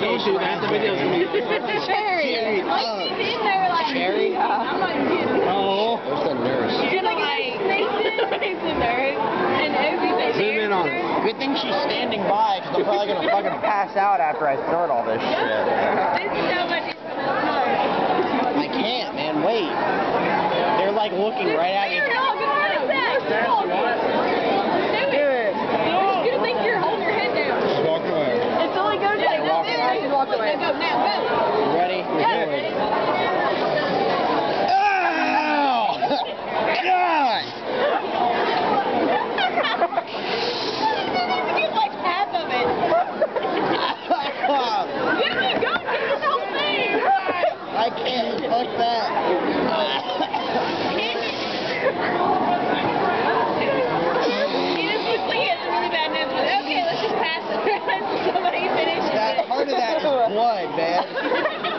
Don't do that. The video's gonna be. Cherry. Like, Oh. she's in there like, Cherry? Uh, I'm not kidding. Oh. There's the nurse. She's like, it's a nerd. And everything. Zoom in on it. Good thing she's standing by, because I'm probably going to fucking pass out after I start all this shit. This is so much fun. I can't, man. Wait. They're like looking right at you. No, good morning, Zach. Zach, you want it? Do it. You're gonna think you're holding your head down. Just walk away. It's only go down. walk Go, away. go, now, go. You ready? Ready? Ow! God! Get like half of it. You can go get this whole thing. I can't. Fuck that. Blood, man.